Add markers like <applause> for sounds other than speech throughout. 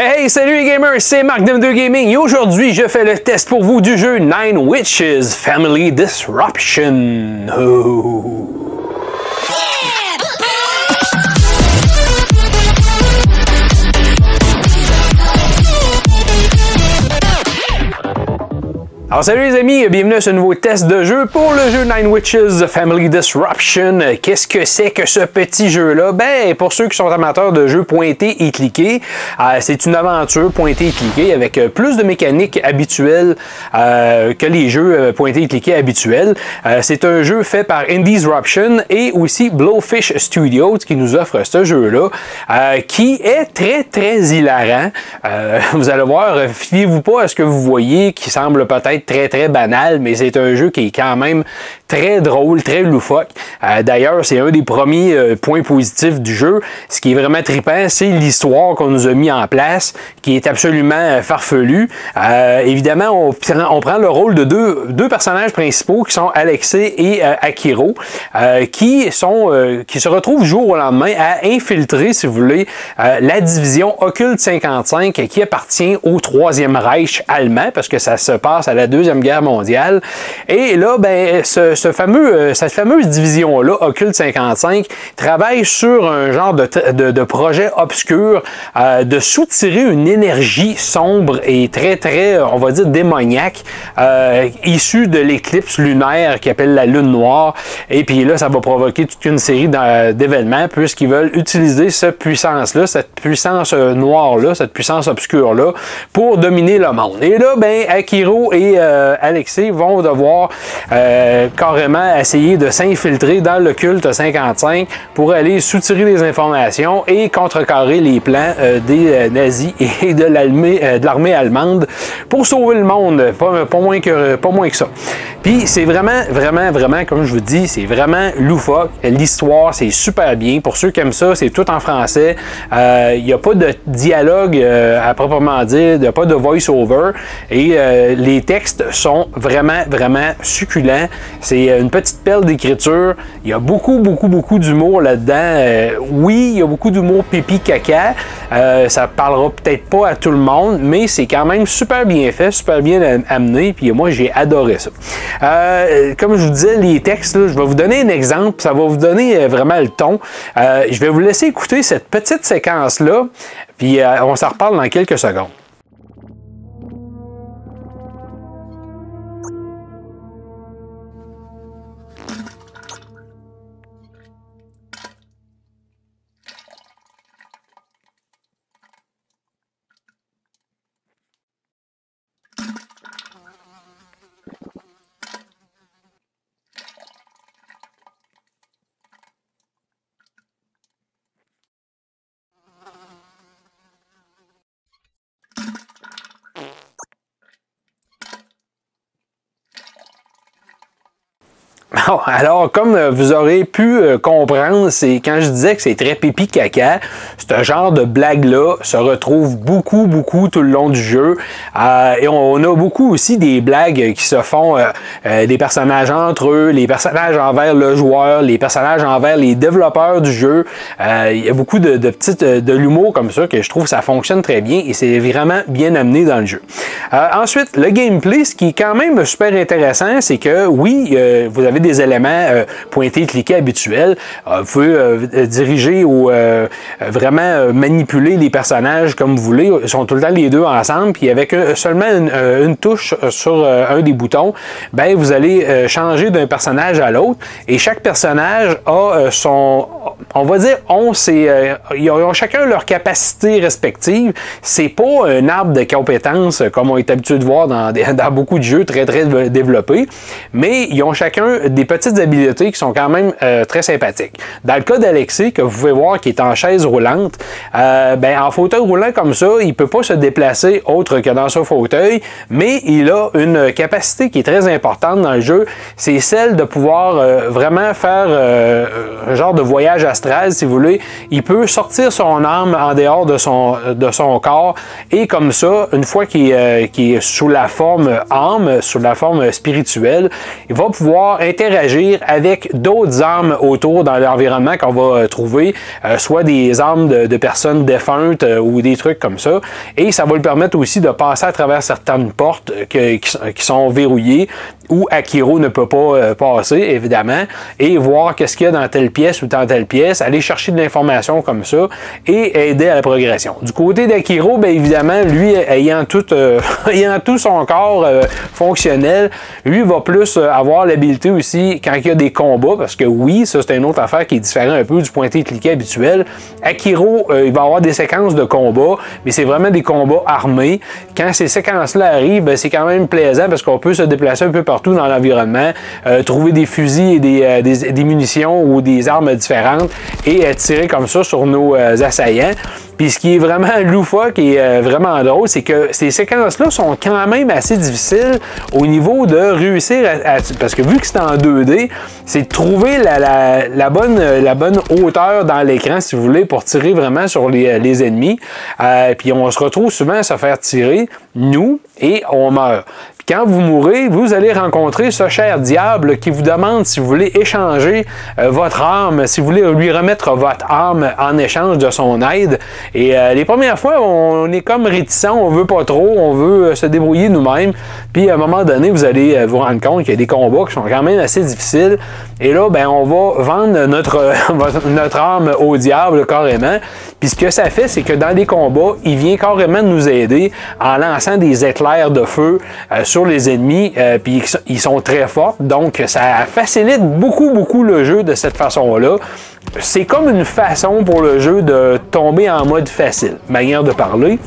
Hey, salut les gamers, c'est Marc de 2 Gaming et aujourd'hui je fais le test pour vous du jeu Nine Witches Family Disruption. Oh. Alors salut les amis, bienvenue à ce nouveau test de jeu pour le jeu Nine Witches Family Disruption. Qu'est-ce que c'est que ce petit jeu-là? Ben, pour ceux qui sont amateurs de jeux pointés et cliqués, euh, c'est une aventure pointée et cliquée avec euh, plus de mécaniques habituelles euh, que les jeux pointés et cliqués habituels. c'est un jeu fait par Indie Disruption et aussi Blowfish Studios qui nous offre ce jeu-là, qui est très très hilarant. <laughs> vous allez voir, fiez-vous pas à ce que vous voyez qui semble peut-être très très banal, mais c'est un jeu qui est quand même très drôle, très loufoque. Euh, d'ailleurs, c'est un des premiers euh, points positifs du jeu. Ce qui est vraiment trippant, c'est l'histoire qu'on nous a mis en place, qui est absolument euh, farfelue. évidemment, on, on, prend le rôle de deux, deux personnages principaux qui sont Alexei et Akiro, qui sont qui se retrouvent jour au lendemain à infiltrer, si vous voulez, la division Occulte 55 qui appartient au Troisième Reich allemand, parce que ça se passe à la Deuxième Guerre mondiale. Et là, ben, ce, fameux, euh, cette fameuse division-là, Occulte 55, travaille sur un genre de, de, projet obscur euh, de soutirer une énergie sombre et très, très, on va dire, démoniaque, euh, issue de l'éclipse lunaire qui appelle la Lune Noire. Et puis là, ça va provoquer toute une série d'événements puisqu'ils veulent utiliser cette puissance-là, cette puissance noire-là, cette puissance obscure-là, pour dominer le monde. Et là, ben, Akiro et Alexei vont devoir carrément essayer de s'infiltrer dans le culte 55 pour aller soutirer des informations et contrecarrer les plans euh, des euh, nazis <laughs> et de euh, l'armée allemande pour sauver le monde, pas, moins, que, pas moins que ça. C'est vraiment, vraiment, vraiment, comme je vous dis, c'est vraiment loufoque. L'histoire, c'est super bien. Pour ceux qui aiment ça, c'est tout en français. Il n'y a pas de dialogue à proprement dire, il n'y a pas de voice-over. Et les textes sont vraiment, vraiment succulents. C'est euh, une petite perle d'écriture. Il y a beaucoup, beaucoup, beaucoup d'humour là-dedans. Euh, oui, il y a beaucoup d'humour pipi caca. Euh, ça parlera peut-être pas à tout le monde, mais c'est quand même super bien fait, super bien amené. Puis moi, j'ai adoré ça. Comme je vous disais, les textes, je vais vous donner un exemple. Ça va vous donner vraiment le ton. je vais vous laisser écouter cette petite séquence-là. Puis on s'en reparle dans quelques secondes. <laughs> alors comme euh, vous aurez pu euh, comprendre, c'est quand je disais que c'est très pipi caca, ce genre de blague-là se retrouve beaucoup, beaucoup tout le long du jeu. Euh, et on, a beaucoup aussi des blagues qui se font des personnages entre eux, les personnages envers le joueur, les personnages envers les développeurs du jeu. il y a beaucoup de, de petites de l'humour comme ça que je trouve ça fonctionne très bien et c'est vraiment bien amené dans le jeu. ensuite, le gameplay, ce qui est quand même super intéressant, c'est que oui, vous avez des éléments euh, pointés, cliqués habituels. Euh, vous pouvez euh, diriger ou vraiment manipuler les personnages comme vous voulez. Ils sont tout le temps les deux ensemble. Puis avec seulement une, touche sur un des boutons, ben vous allez changer d'un personnage à l'autre. Et chaque personnage a son, on va dire, on c'est, ils ont chacun leur capacité respective. C'est pas un arbre de compétences comme on est habitué de voir dans, <laughs> beaucoup de jeux très très développés, mais ils ont chacun des petites habiletés qui sont quand même euh, très sympathiques. Dans le cas d'Alexis, que vous pouvez voir qui est en chaise roulante, euh, ben, en fauteuil roulant comme ça, il peut pas se déplacer autre que dans son fauteuil, mais il a une capacité qui est très importante dans le jeu, c'est celle de pouvoir euh, vraiment faire un genre de voyage astral, si vous voulez, il peut sortir son âme en dehors de son, de son corps et comme ça, une fois qu'il est sous la forme âme, sous la forme spirituelle, il va pouvoir interagir avec d'autres âmes autour dans l'environnement qu'on va trouver, soit des âmes de, personnes défuntes ou des trucs comme ça. Et ça va lui permettre aussi de passer à travers certaines portes qui, qui sont verrouillées où Akiro ne peut pas euh, passer, évidemment, et voir qu'est-ce qu'il y a dans telle pièce ou dans telle pièce, aller chercher de l'information comme ça et aider à la progression. Du côté d'Akiro, bien évidemment, lui, ayant tout, euh, <laughs> ayant tout son corps euh, fonctionnel, lui va plus avoir l'habilité aussi quand il y a des combats, parce que oui, ça c'est une autre affaire qui est différente un peu du pointé cliqué habituel. Akiro, il va avoir des séquences de combats, mais c'est vraiment des combats armés. Quand ces séquences-là arrivent, ben, c'est quand même plaisant parce qu'on peut se déplacer un peu partout dans l'environnement, euh, trouver des fusils et euh, des, munitions ou des armes différentes et euh, tirer comme ça sur nos assaillants. Puis ce qui est vraiment <laughs> loufoque et vraiment drôle, c'est que ces séquences-là sont quand même assez difficiles au niveau de réussir à, parce que vu que c'est en 2D, c'est de trouver la, bonne, la bonne hauteur dans l'écran, si vous voulez, pour tirer vraiment sur les ennemis. puis on se retrouve souvent à se faire tirer, nous, et on meurt. Quand vous mourrez, vous allez rencontrer ce cher diable qui vous demande si vous voulez échanger euh, votre âme, si vous voulez lui remettre votre âme en échange de son aide. Et euh, les premières fois, on est comme réticent, on veut pas trop, on veut euh, se débrouiller nous-mêmes. Puis à un moment donné, vous allez vous rendre compte qu'il y a des combats qui sont quand même assez difficiles. Et là, ben, on va vendre notre, <laughs> notre âme au diable carrément. Puis ce que ça fait, c'est que dans les combats, il vient carrément nous aider en lançant des éclairs de feu sur les ennemis, euh, puis ils sont très forts. Donc, ça facilite beaucoup, beaucoup le jeu de cette façon-là. C'est comme une façon pour le jeu de tomber en mode facile, manière de parler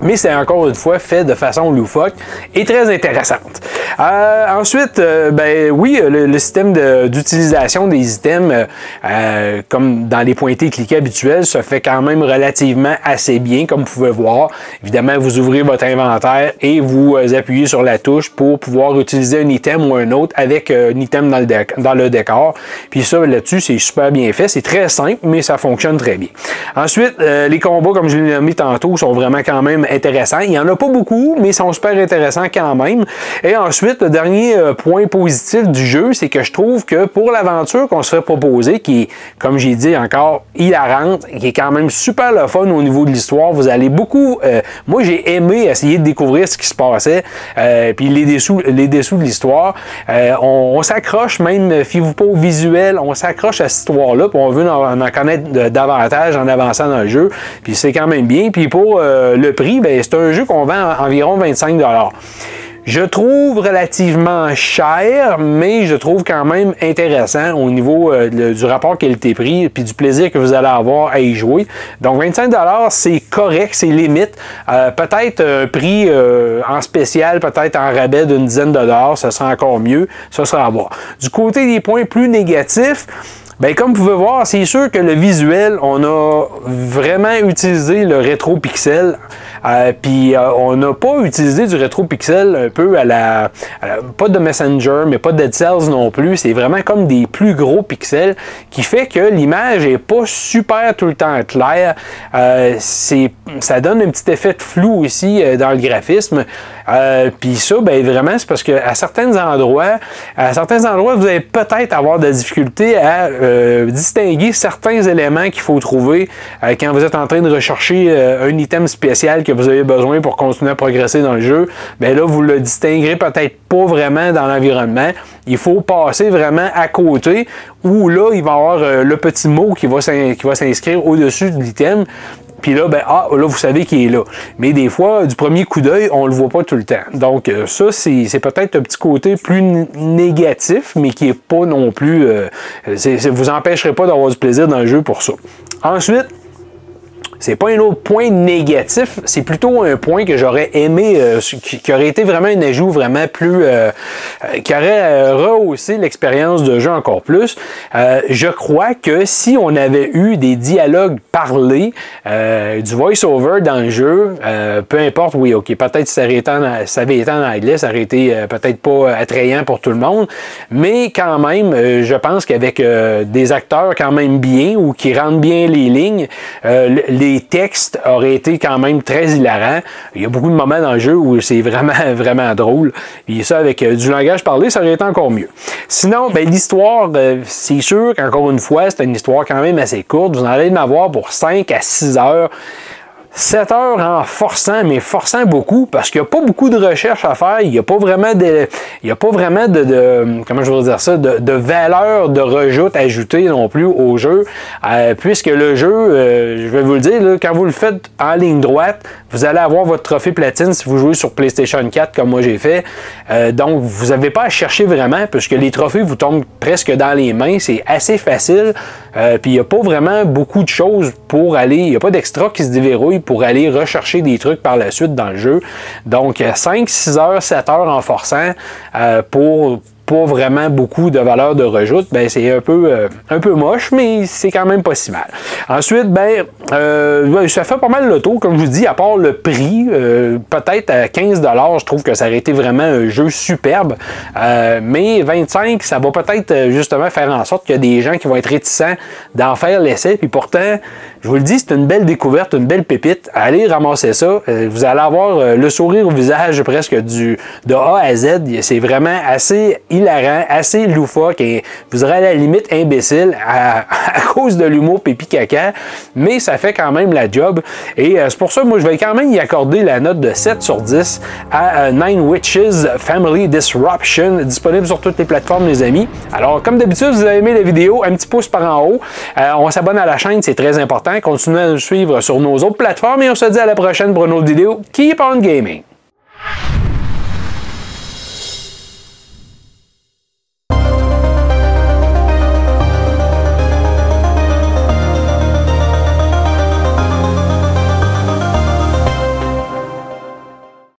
mais c'est encore une fois fait de façon loufoque et très intéressante. Euh, ensuite, euh, ben oui, le, système d'utilisation des items, euh, comme dans les pointés cliqués habituels, se fait quand même relativement assez bien, comme vous pouvez voir. Évidemment, vous ouvrez votre inventaire et vous appuyez sur la touche pour pouvoir utiliser un item ou un autre avec un item dans le, dans le décor. Puis ça, là-dessus, c'est super bien fait. C'est très simple, mais ça fonctionne très bien. Ensuite, les combats, comme je l'ai nommé tantôt, sont vraiment quand même intéressants. Il n'y en a pas beaucoup, mais ils sont super intéressants quand même. Et ensuite, le dernier euh, point positif du jeu, c'est que je trouve que pour l'aventure qu'on se fait proposer, qui est, comme j'ai dit encore, hilarante, qui est quand même super le fun au niveau de l'histoire, vous allez beaucoup... Euh, moi, j'ai aimé essayer de découvrir ce qui se passait, euh, puis les dessous, les dessous de l'histoire. on, s'accroche même, fiez-vous pas au visuel, on s'accroche à cette histoire-là, puis on veut en, en connaître davantage en avançant dans le jeu, puis c'est quand même bien. Puis pour le prix, ben, c'est un jeu qu'on vend environ 25 je trouve relativement cher, mais je trouve quand même intéressant au niveau euh, du rapport qualité-prix puis du plaisir que vous allez avoir à y jouer. Donc 25 c'est correct, c'est limite. Euh, peut-être un prix euh, en spécial, peut-être en rabais d'une dizaine de dollars, ce sera encore mieux. Ça sera à voir. Du côté des points plus négatifs, ben, comme vous pouvez voir, c'est sûr que le visuel, on a vraiment utilisé le rétro pixel. Euh, puis euh, on n'a pas utilisé du rétro pixel un peu à la, pas de Messenger, mais pas de Dead Cells non plus. C'est vraiment comme des plus gros pixels qui fait que l'image est pas super tout le temps claire. Euh, ça donne un petit effet de flou aussi dans le graphisme. puis ça, ben vraiment, c'est parce qu'à certains endroits, à certains endroits, vous allez peut-être avoir de la difficulté à distinguer certains éléments qu'il faut trouver quand vous êtes en train de rechercher un item spécial que vous avez besoin pour continuer à progresser dans le jeu. Bien là, vous le distinguerez peut-être pas vraiment dans l'environnement. Il faut passer vraiment à côté où là, il va y avoir le petit mot qui va s'inscrire au-dessus de l'item. Puis là, ben, ah, là, vous savez qu'il est là. Mais des fois, du premier coup d'œil, on le voit pas tout le temps. Donc, euh, ça, c'est peut-être un petit côté plus négatif, mais qui est pas non plus. Euh, vous empêcherez pas d'avoir du plaisir dans le jeu pour ça. Ensuite, c'est pas un autre point négatif, c'est plutôt un point que j'aurais aimé, euh, qui, aurait été vraiment un ajout vraiment plus, euh, euh, qui aurait rehaussé l'expérience de jeu encore plus. je crois que si on avait eu des dialogues parlés, du voice-over dans le jeu, peu importe, oui, ok, peut-être ça, ça avait été en anglais, ça aurait été peut-être pas attrayant pour tout le monde, mais quand même, je pense qu'avec des acteurs quand même bien ou qui rendent bien les lignes, les les textes auraient été quand même très hilarants. Il y a beaucoup de moments dans le jeu où c'est vraiment, <laughs> vraiment drôle. Et ça, avec euh, du langage parlé, ça aurait été encore mieux. Sinon, ben, l'histoire, euh, c'est sûr qu'encore une fois, c'est une histoire quand même assez courte. Vous en allez en avoir pour 5 à 6 heures. 7 heures en forçant, mais forçant beaucoup, parce qu'il n'y a pas beaucoup de recherche à faire, il n'y a pas vraiment de. Il y a pas vraiment de, comment je veux dire ça, de, valeur de rejoute ajoutée non plus au jeu. Euh, puisque le jeu, euh, je vais vous le dire, quand vous le faites en ligne droite, vous allez avoir votre trophée platine si vous jouez sur PlayStation 4 comme moi j'ai fait. Euh, donc vous n'avez pas à chercher vraiment, puisque les trophées vous tombent presque dans les mains. C'est assez facile. puis il n'y a pas vraiment beaucoup de choses pour aller. Il n'y a pas d'extra qui se déverrouille pour aller rechercher des trucs par la suite dans le jeu. Donc 5, 6 heures, 7 heures en forçant euh, pour pas vraiment beaucoup de valeur de rejoute, ben c'est un peu euh, un peu moche, mais c'est quand même pas si mal. Ensuite, ben euh, ça fait pas mal le tour, comme je vous dis, à part le prix, euh, peut-être à 15 je trouve que ça aurait été vraiment un jeu superbe. mais 25, ça va peut-être justement faire en sorte qu'il y a des gens qui vont être réticents d'en faire l'essai. Puis pourtant, je vous le dis, c'est une belle découverte, une belle pépite. Allez ramasser ça. vous allez avoir le sourire au visage presque du de A à Z. C'est vraiment assez hilarant, assez loufoque vous aurez à la limite imbécile <laughs> à, cause de l'humour pipi caca, mais ça fait quand même la job. Et euh, c'est pour ça, moi, je vais quand même y accorder la note de 7 sur 10 à euh, Nine Witches Family Disruption, disponible sur toutes les plateformes, les amis. Alors, comme d'habitude, si vous avez aimé la vidéo, un petit pouce par en haut. Euh, on s'abonne à la chaîne, c'est très important. Continuez à nous suivre sur nos autres plateformes et on se dit à la prochaine pour une autre vidéo. Keep on gaming!